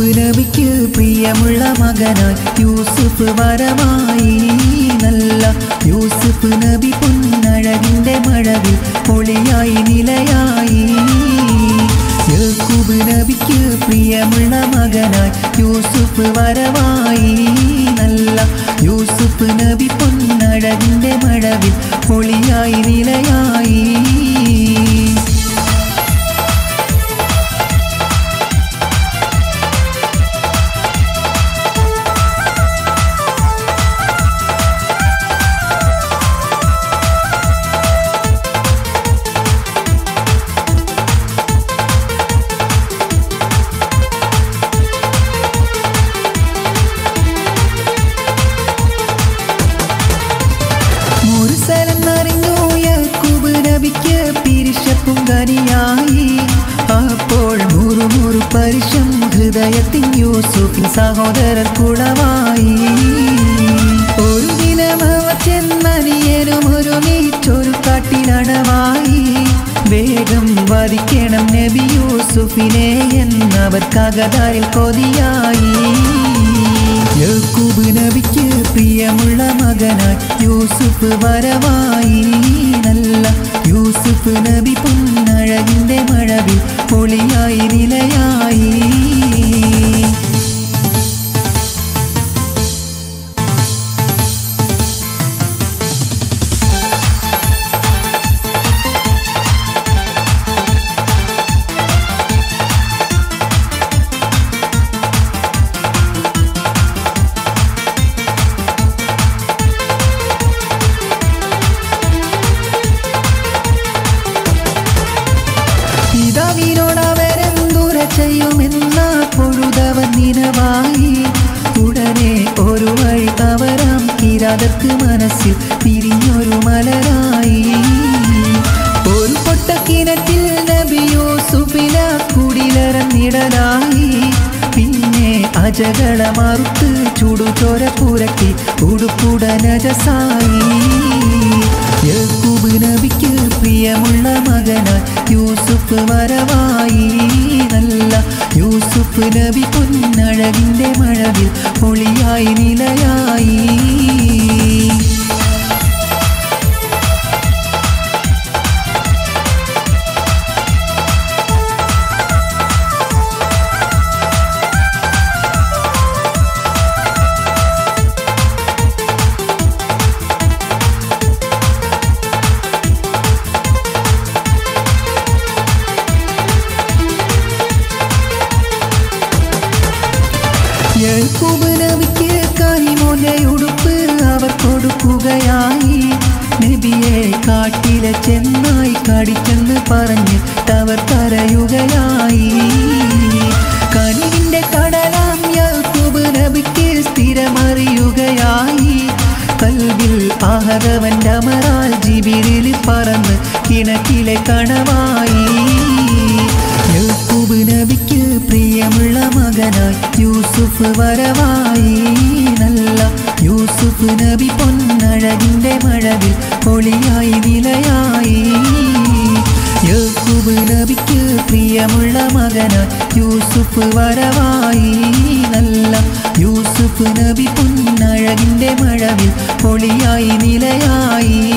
പ്രിയമുള്ള മകനായി യൂസുഫ് വരമായി. നല്ല യൂസുഫ് നബി പൊന്നഴകിന്റെ മഴവിൽ പൊളിയായി നിലയായി. നബിക്ക് പ്രിയമുള്ള മകനായി യൂസുഫ് വരവായി നല്ല യൂസുഫ് നബി പൊന്നഴകിന്റെ മഴവിൽ ഒളിയായി മുർസലെന്നറിഞ്ഞു യാക്കൂബ് നബിക്ക് പിരിശപ്പും കനിയായി അപ്പോൾ മുറുമുറു മുറു പരിശം ഹൃദയത്തിൻ യൂസുഫിൻ സഹോദരർ കുളവായി ഒരു ദിനം അവർ ചെന്നനിയനും ഒരു നീച്ചൊരു കാട്ടിനടവായി. വേഗം വധിക്കണം നബി യൂസുഫിനെ എന്നവർ കകതാരിൽ കൊതിയായി. യാക്കൂബ് നബിക്ക് പ്രിയമുള്ള മകനായി യൂസുഫ് വരവായി. നല്ല യൂസുഫ് നബി പൊന്നഴകിന്റെ മഴവിൽ പൊളിയായി നിലയായി. പിതാവിനോടവരെന്തുര ചെയ്യുമെന്ന പൊഴുതവൻ നിനവായി. ഉടനെ ഒരു വഴി തവരാം. കിരാതർക്ക് മനസ്സിൽ പിരിഞ്ഞൊരു മലരായി. ഒരു പൊട്ടക്കിനറ്റിൽ നബിയോ സുബില കുടിലറന്നിടലായി പിന്നെ അജകള മറുത്ത് ചുടുചോര പുരക്കി ഉടുപ്പുടനജസായി യാക്കൂബ് നബിക്ക് പ്രിയമുള്ള മകനായി യൂസുഫ് വരവായി. നല്ല യൂസുഫ് നബി പൊന്നഴകിന്റെ മഴവിൽ ഒളിയായി നിലയായി നബിക്ക് കരിമോന്റെ ഉടുപ്പ് അവർ കൊടുക്കുകയായി. നബിയെ കാട്ടിലെ ചെന്നായി കടിച്ചെന്ന് പറഞ്ഞ് അവർ കരയുകയായി കനിവിന്റെ കടലാം യാക്കൂബ് നബിക്ക് സ്ഥിരമറിയുകയായി. കൽവിൽ ആഹതവന്റെ അമരാൽ ജിബിരിൽ പറന്ന് കിണറ്റിലെ കണവായി മകനായി യൂസുഫ് വരവായി. നല്ല യൂസുഫ് നബി പൊന്നഴകിന്റെ മഴവിൽ പൊളിയായി നിലയായി യൂസുഫ് നബിക്ക് പ്രിയമുള്ള മകനായി യൂസുഫ് വരവായി. നല്ല യൂസുഫ് നബി പൊന്നഴകിന്റെ മഴവിൽ പൊളിയായി നിലയായി